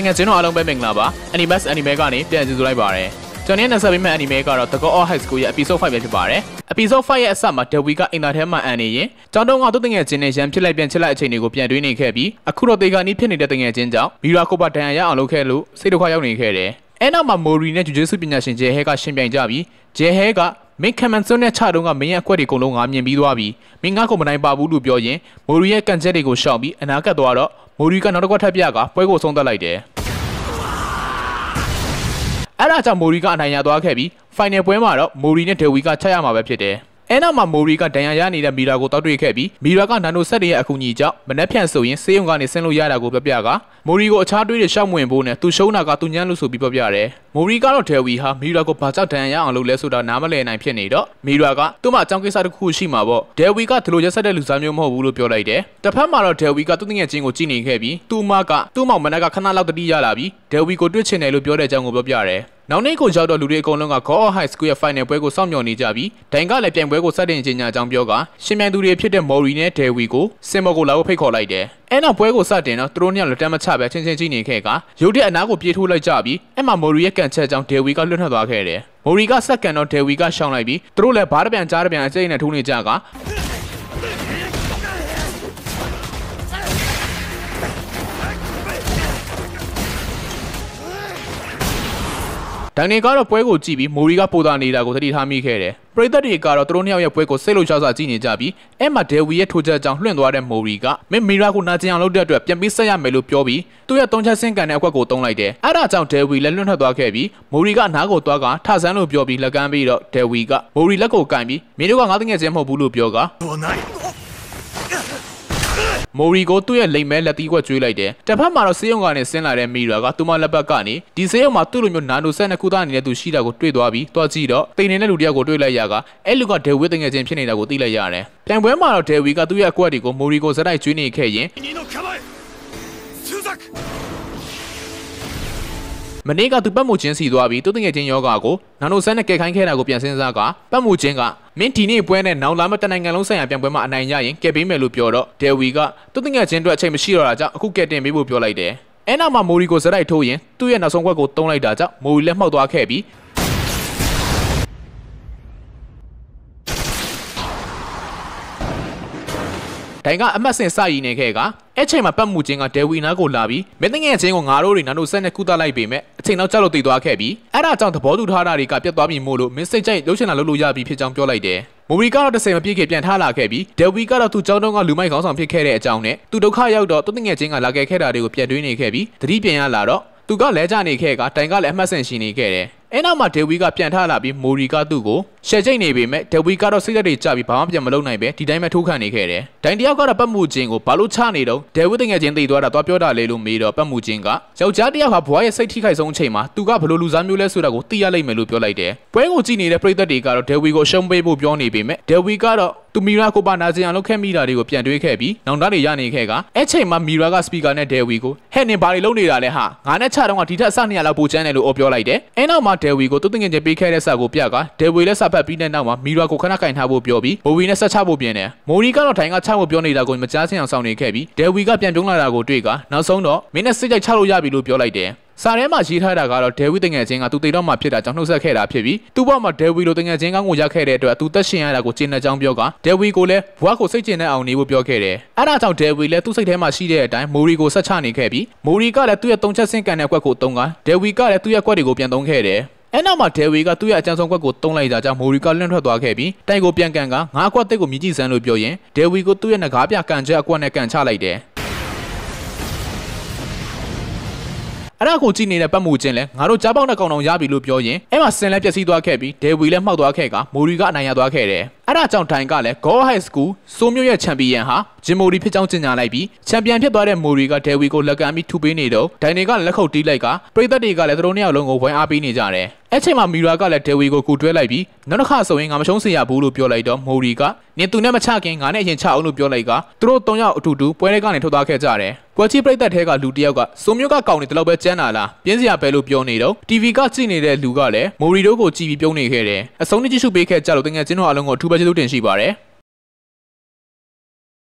တကယ်ချင်းတော့အားလုံးပဲမင်္ဂလာပါ Animax Anime ကနေပြန်ကြည့်လိုက်ပါရစေကျွန်တော်နဲ့ဆက်ပြီးမှ Anime ကတော့ The God of High School ရဲ့ Episode 5ပဲဖြစ်ပါတယ် Episode 5ရဲ့အစမှာ Dewi ကအင်တာထဲမှာအန်နေရင်ကျောင်းတုံးကသူ့တငယ်ချင်းနဲ့ရန်ဖြစ်လိုက်ပြန်ချစ်လိုက်အချိန်တွေကိုပြန်တွေးနေခဲ့ပြီးအခုတော့တေကာနီးဖြစ်နေတဲ့တငယ်ချင်းကြောင့်မီရာကိုပါဒဏ်ရာရအောင်လုပ်ခဲ့လို့စိတ်ဒုက္ခရောက်နေခဲ့တယ်အဲနောက်မှာမိုရီနဲ့ဂျူဂျေဆုပညာရှင်ဂျေဟဲကရှင်ပြိုင်ကြပြီးဂျေဟဲကမင်းကမန်စွန်းနဲ့ချတုံးကမင်းရဲ့အကွက်တွေအကုန်လုံးငါမြင်ပြီးသွားပြီမင်းငါ့ကိုမနိုင်ပါဘူးလို့ပြောရင်မိုရီရဲ့ကန်ချက်တွေကိုရှောင်ပြီးအနာကတ်သွားတော့မိုရီကနောက်တစ်ခွက်ထပ်ပြကပွဲကိုဆုံးသက်လိုက်တယ် အဲ့ဒါကြောင့်မိုရီကအနိုင်ရသွားခဲ့ပြီးဖိုင်နယ်ပွဲမှာတော့မိုရီနဲ့ဒေဝီကချက်ရမှာပဲဖြစ်တယ် အဲနောက်မှာမိုရီကဒဏ်ရာရနေတဲ့မီရာကိုတောက်တွေ့ခဲ့ပြီးမီရာကနန်နိုဆက်တွေရဲ့အကူအညီကြောင့်မနှက်ဖြန့်ဆိုရင်ဆေးရုံကနေဆင်းလို့ရတာကိုပြပြကမိုရီကိုအခြားတွေးတွေရှောက်မဝင်ဖို့နဲ့သူရှုံးတာကသူညံ့လို့ဆိုပြီးပြပြတယ်မိုရီကတော့ဒယ်ဝီဟာမီရာကိုဘာကြောက်ဒဏ်ရာရအောင်လုပ်လဲဆိုတာနားမလည်နိုင်ဖြစ်နေတော့မီရာကသူ့မှာအကြောင်းကိစ္စတစ်ခုရှိမှာပေါ့ဒယ်ဝီကဒီလိုရက်ဆက်တဲ့လူစားမျိုးမဟုတ်ဘူးလို့ပြောလိုက်တယ်တစ်ဖက်မှာတော့ဒယ်ဝီကသူ့ငယ်ချင်းကိုကြည့်နေခဲ့ပြီးသူ့မကသူ့မောင်မနက်ကခဏလောက်တတိရလာပြီးဒယ်ဝီကိုတွေ့ချင်တယ်လို့ပြောတဲ့အကြောင်းကိုပြောပြတယ် နောက်နေ့ကိုရောက်တော့လူတွေအကုန်လုံးက God of High School ရဲ့ final ပွဲကိုစောင့်မျှော်နေကြပြီးဒိုင်ကလည်းပြိုင်ပွဲကိုစတင်ခြင်းညာအကြောင်းပြောကရှင်မြန်သူတွေဖြစ်တဲ့ Mori နဲ့ Dewi ကိုစင်မော်ကိုလာဖို့ဖိတ်ခေါ်လိုက်တယ်။အဲနောက်ပွဲကိုစတင်တော့သူတို့နှစ်ယောက်လက်တမ်းမချပဲချင်းချင်းကြည့်နေခဲ့ကရုတ်တရက်အနားကိုပြေးထိုးလိုက်ကြပြီးအဲ့မှာ Mori ရဲ့ကန်ချက်ကြောင့် Dewi ကလွတ်ထွက်သွားခဲ့တယ်။ Mori ကစက္ကန်တော့ Dewi ကရှောင်းလိုက်ပြီးသူတို့လည်းဘားတပြန်ကြားတပြန်အကျိတ်နဲ့ထိုးနေကြက ဒန်နီကတော့ပွဲကိုကြည့်ပြီးမိုရီကပိုတာနေတာကိုသတိထားမိခဲ့တယ်။ပရိသတ်တွေကတော့သူတို့နှစ်ယောက်ရဲ့ပွဲကိုစိတ်လှုပ်ရှားစွာကြည့်နေကြပြီးအဲ့မှာဒယ်ဝီရဲ့ထိုးချက်ကြောင့်လွှင့်သွားတဲ့မိုရီကမင်းမီရာကိုနာကျင်အောင်လုပ်တဲ့အတွက်ပြန်ပြီးဆက်ရမယ်လို့ပြောပြီးသူ့ရဲ့တုံးချက်ဆင်းကန်တဲ့အကွက်ကိုတုံးလိုက်တယ်။အဲ့ဒါကြောင့်ဒယ်ဝီလည်းလွှင့်ထွက်သွားခဲ့ပြီးမိုရီကနားကိုသွားကထဆန်းလို့ပြောပြီးလက်ကမ်းပြီးတော့ဒယ်ဝီကမိုရီလက်ကိုကင်ပြီးမင်းတို့ကငါးတငယ်ချင်းမဟုတ်ဘူးလို့ပြောက မိုရီကိုသူ့ရဲ့လိမ်မဲလက်သီးခွက်ကျွေးလိုက်တယ်။တစ်ဖက်မှာတော့စေးရုံကနေဆင်းလာတဲ့မီရာကသူမလက်ဘက်ကနေဒီစေးရုံမှာသူ့လိုမျိုးနာနိုဆက်နှစ်ခုသားနေတဲ့သူရှိတာကိုတွေ့သွားပြီးတွားကြည့်တော့တိန်နေတဲ့လူတယောက်ကိုတွေ့လိုက်ရကအဲ့လူကဒေဝစ်တငယ်ချင်းဖြစ်နေတာကိုသိလိုက်ရတယ်။ပြန်ပွဲမှာတော့ဒေဝီကသူ့ရဲ့အကွက်တွေကိုမိုရီကိုစတိုက်ကျွေးနေခဲ့ရင် မနေ့ကသူပတ်မှုချင်းစီသွားပြီးသူတငယ်ချင်းယောဂါကိုနာနိုဆန်နဲ့ကဲခိုင်းခဲ့တာကိုပြန်စဉ်းစားကပတ်မှုချင်းကမင်းဒီနေ့ပွဲနဲ့နောင်လာမဲ့တနိုင်ငံလုံးဆိုင်ရာပြန်ပွဲမှာအနိုင်ရရင်ကဲပေးမယ်လို့ပြောတော့ဒယ်ဝီကသူတငယ်ချင်းအတွက်အချိန်မရှိတော့တာကြောင့်အခုကဲတင်ပေးဖို့ပြောလိုက်တယ်အဲနောက်မှာမိုရီကိုစရိုက်ထိုးရင်သူ့ရဲ့နောက်ဆုံးခွက်ကိုတုံးလိုက်တာကြောင့်မိုရီလက်မှောက်သွားခဲ့ပြီးဒိုင်ကအမတ်စင်စရည်နေခဲ့က အဲ့ချိန်မှာပတ်မှုချင်းကဒယ်ဝီနာကိုလာပြီးမင်းတငယ်ချင်းကိုငါတို့တွေနာတို့ဆက်နဲ့ကုသလိုက်ပေမဲ့အချိန်နောက်ကြောက်လို့တည်သွားခဲ့ပြီးအဲ့ဒါကြောင့်သဘောတူထားတာတွေကပြတ်သွားပြီမို့လို့မင်းစိတ်ကြိုက်လှုပ်ရှင်လာလုပ်လို့ရပြီဖြစ်ကြောင်းပြောလိုက်တယ်မိုရီကတော့တစ်ဆယ်မပြည့်ခင်ပြန်ထားလာခဲ့ပြီးဒယ်ဝီကတော့သူ့ကျောင်းတုံးကလူမိုက်ခေါင်းဆောင်ဖြစ်ခဲ့တဲ့အကြောင်းနဲ့သူဒုက္ခရောက်တော့သူတငယ်ချင်းကလာခဲ့ခဲ့တာတွေကိုပြန်တွေးနေခဲ့ပြီးသတိပြန်ရလာတော့သူကလဲကြနေခဲ့ကတိုင်ကလည်းအမှတ်ဆင်ရှိနေခဲ့တယ်အဲနောက်မှာဒေဝီကပြန်ထလာပြီးမိုရီကသူ့ကိုရှယ်ကျိတ်နေပေမဲ့ဒေဝီကတော့စိတ်သက်တွေကြပြီးဘာမှပြန်မလုပ်နိုင်ပဲဒီတိုင်းပဲထိုးခံနေခဲ့တယ်။ဒိုင်တယောက်ကတော့ပတ်မှုချင်းကိုဘာလို့ချနေတော့ဒေဝီတငယ်ချင်းသိသွားတာသွားပြောတာလေလို့မေးတော့ပတ်မှုချင်းကယောက်ျားတယောက်ဟာဘွားရဲ့စိတ်ထိခိုက်ဆုံးအချိန်မှာသူကဘလို့လူစားမျိုးလဲဆိုတာကိုသိရလိမ့်မယ်လို့ပြောလိုက်တယ်။ပွဲကိုကြည့်နေတဲ့ပရိသတ်တွေကတော့ဒေဝီကိုရှုံးပေးဖို့ပြောနေပေမဲ့ဒေဝီကတော့သူမီရာကိုပါနာကျင်အောင်လုပ်ခဲ့မိတာတွေကိုပြန်တွေးခဲ့ပြီးနောင်တတွေရနေခဲ့ကအဲ့ချိန်မှာမီရာကစပီကာနဲ့ဒယ်ဝီကိုဟဲ့နင်ဘာတွေလုပ်နေတာလဲဟာငါနဲ့ချတော့ကဒီထက်အစနေရလောက်ပိုချမ်းတယ်လို့အော်ပြောလိုက်တယ်အဲနောက်မှာဒယ်ဝီကိုသူ့တငယ်ချင်းပေးခဲ့တဲ့စာကိုပြကဒယ်ဝီလည်းစာဖတ်ပြီးတဲ့နောက်မှာမီရာကိုခဏကင်ထားဖို့ပြောပြီးမိုဝီနဲ့ဆက်ချဖို့ပြင်တယ်မိုရီကတော့ထိုင်ကချဖို့ပြောနေတာကိုမကြားချင်အောင်ဆောင်နေခဲ့ပြီးဒယ်ဝီကပြန်ပြုံးလာတာကိုတွေ့ကနောက်ဆုံးတော့မင်းနဲ့စစ်ကြိုက်ချလို့ရပြီလို့ပြောလိုက်တယ်စာထဲမှာရေးထားတာကတော့ဒဲဝီတငယ်ချင်းကသူတိတ်တော့မှဖြစ်တာကြောင့်နှုတ်ဆက်ခဲ့တာဖြစ်ပြီးသူ့ဘဝမှာဒဲဝီလိုတငယ်ချင်းကောင်းကိုရခဲ့တဲ့အတွက်သူတက်ရှင်ရတာကိုကျင်းတဲ့ကြောင်းပြောကဒဲဝီကိုလည်းဘဝကိုစိတ်ကျင်တဲ့အောင်နေဖို့ပြောခဲ့တယ်။အဲဒါကြောင့်ဒဲဝီလည်းသူ့စိတ်ထဲမှာရှိတဲ့အတိုင်းမိုရီကိုဆက်ချနေခဲ့ပြီးမိုရီကလည်းသူ့ရဲ့တုံးချက်ဆင်းကန်တဲ့ကွက်ကိုတုံးကဒဲဝီကလည်းသူ့ရဲ့ကွက်တွေကိုပြန်တုံးခဲ့တယ်။ အဲနောက်မှာဒယ်ဝီကသူ့ရဲ့အကြံဆုံးကွက်ကိုတုံးလိုက်တာကြောင့်မိုရီကလွန့်ထွက်သွားခဲ့ပြီးတိုင်ကိုပြန်ကန်ကငါးကွက်တိတ်ကိုမြည်ကြည့်စမ်းလို့ပြောရင်ဒယ်ဝီကိုသူ့ရဲ့ငကားပြကန်ချက်အကွက်နဲ့ကန်ချလိုက်တယ်အဲ့ဒါကိုကြည့်နေတဲ့ပတ်မှုချင်းလဲငါတို့ကြားပေါက်တဲ့ကောင်တော်ရပြီလို့ပြောရင်အဲ့မှာစင်လဲပျက်စီးသွားခဲ့ပြီးဒယ်ဝီလည်းမှောက်သွားခဲ့ကမိုရီကအနိုင်ရသွားခဲ့တယ် အဲ့ဒါကြောင့်တိုင်ကလည်း Go High School စိုးမျိုးရဲ့ချန်ပီယံဟာဂျင်မိုရီဖြစ်ကြောင်းကြေညာလိုက်ပြီးချန်ပီယံဖြစ်သွားတဲ့မိုရီကဒယ်ဝီကိုလက်ကမ်းပြီးထူပေးနေတော့ဒိုင်နေကလက်ခုပ်တီးလိုက်ကပရိသတ်တွေကလည်းသူတို့နှစ်ယောက်လုံးကိုဝိုင်းအားပေးနေကြတယ်အဲ့ချိန်မှာမီရာကလည်းဒယ်ဝီကိုကူတွဲလိုက်ပြီးနောက်တစ်ခါဆိုရင်ငါမရှုံးစေရဘူးလို့ပြောလိုက်တော့မိုရီကနင်သူနဲ့မချခင်ငါနဲ့အရင်ချအောင်လို့ပြောလိုက်ကသူတို့၃ယောက်အတူတူပွဲတွေကနေထုတ်သွားခဲ့ကြတယ်ကွက်ချီပရိသတ်ထဲကလူတစ်ယောက်ကစုံမျိုးကကောင်းနေတလောက်ပဲကျန်းလာလားပြင်းစရာပဲလို့ပြောနေတော့ TV ကကြည့်နေတဲ့လူကလည်းမိုရီတို့ကိုကြည်ပြီးပြုံးနေခဲ့တယ်အဆုံးနဲ့ကြည့်ရှုပေးခဲ့ကြလို့တကယ်ချင်းတို့အလုံးကိုအထူးပဲကျေးဇူးတင်ရှိပါတယ်